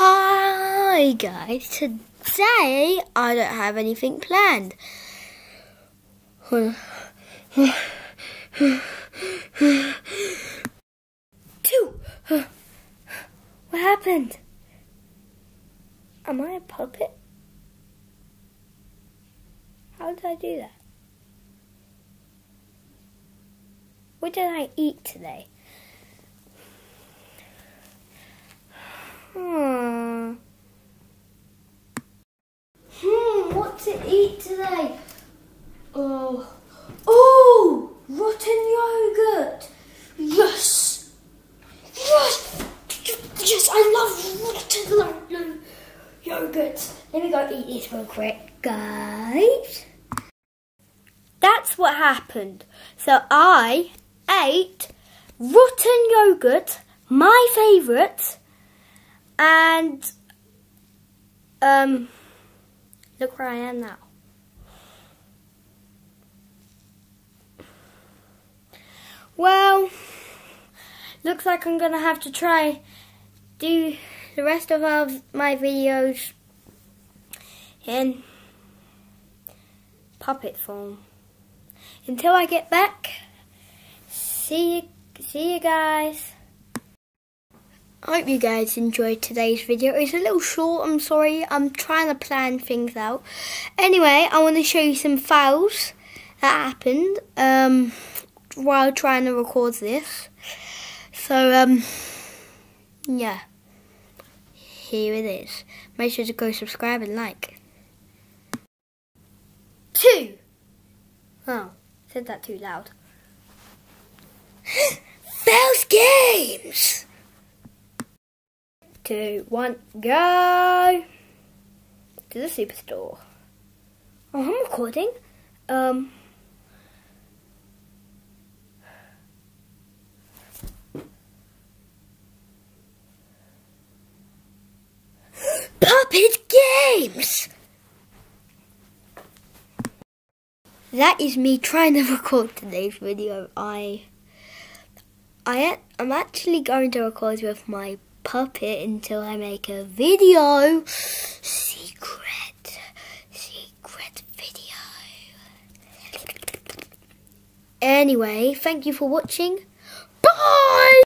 Hi guys, today I don't have anything planned. Two. What happened? Am I a puppet? How did I do that? What did I eat today? Hmm. Hmm, what to eat today? Oh. Oh! Rotten yogurt! Yes! Yes! Yes, I love rotten yogurt. Let me go eat this real quick, guys. That's what happened. So I ate rotten yogurt, my favourite, and um, look where I am now. Well, looks like I'm gonna have to try do the rest of our, my videos in puppet form. Until I get back, see you, see you guys. I hope you guys enjoyed today's video. It's a little short, I'm sorry. I'm trying to plan things out. Anyway, I want to show you some files that happened um, while trying to record this. So, um, yeah. Here it is. Make sure to go subscribe and like. Two! Oh, said that too loud. Fails Games! Two, one, go to the superstore. Oh, I'm recording. Um. Puppet Games! That is me trying to record today's video. I, I, I'm actually going to record with my puppet until I make a video. Secret, secret video. Anyway, thank you for watching.